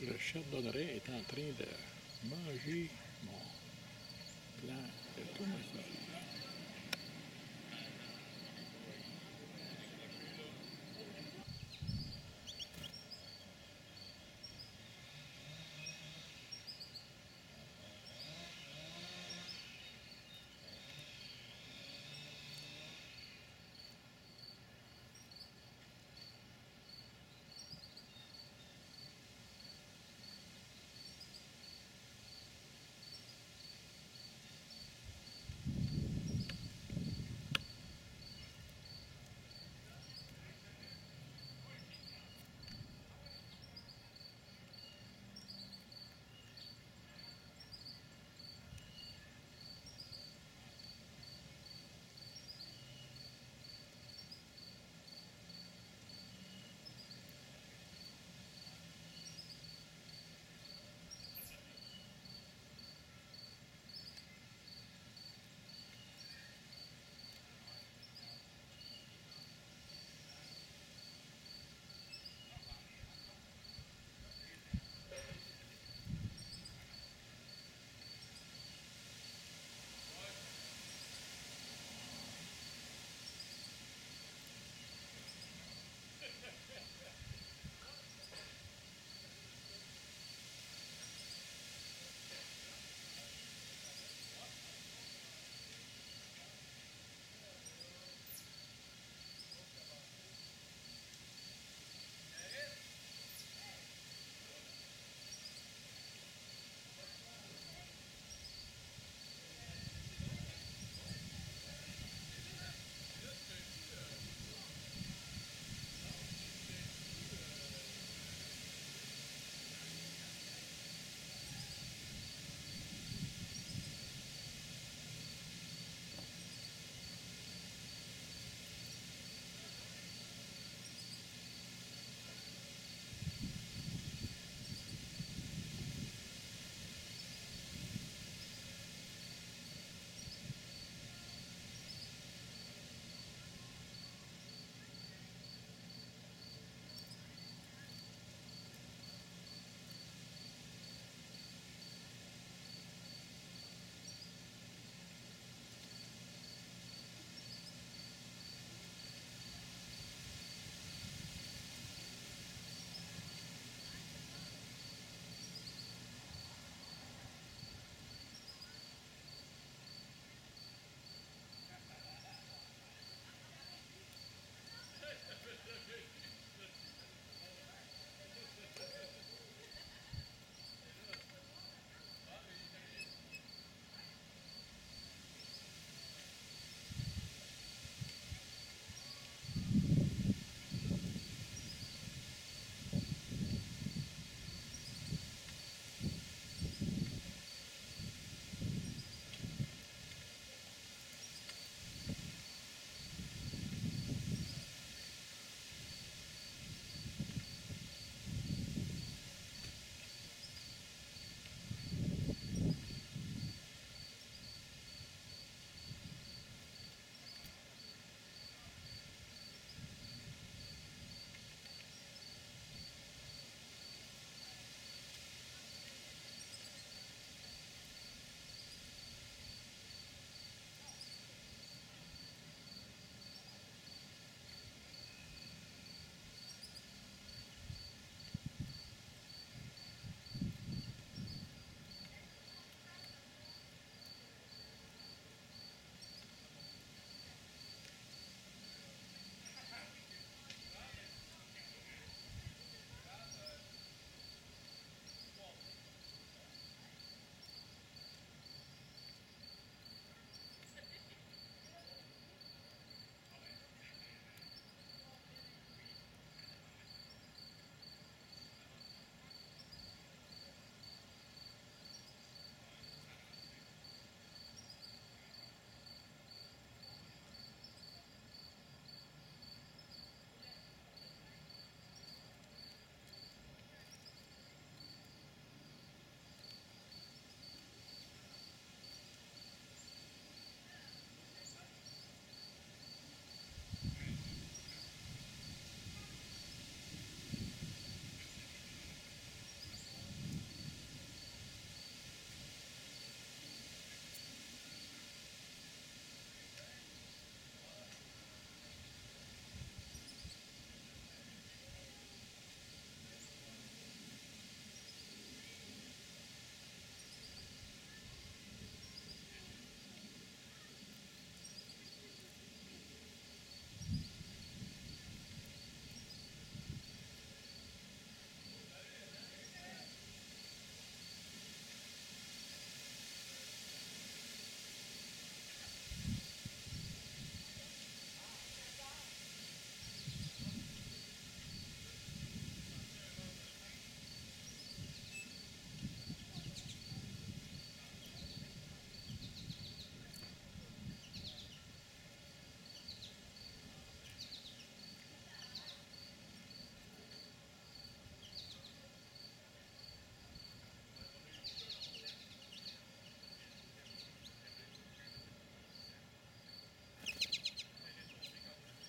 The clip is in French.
le chef chardonneret est en train de manger mon plan de tournesol.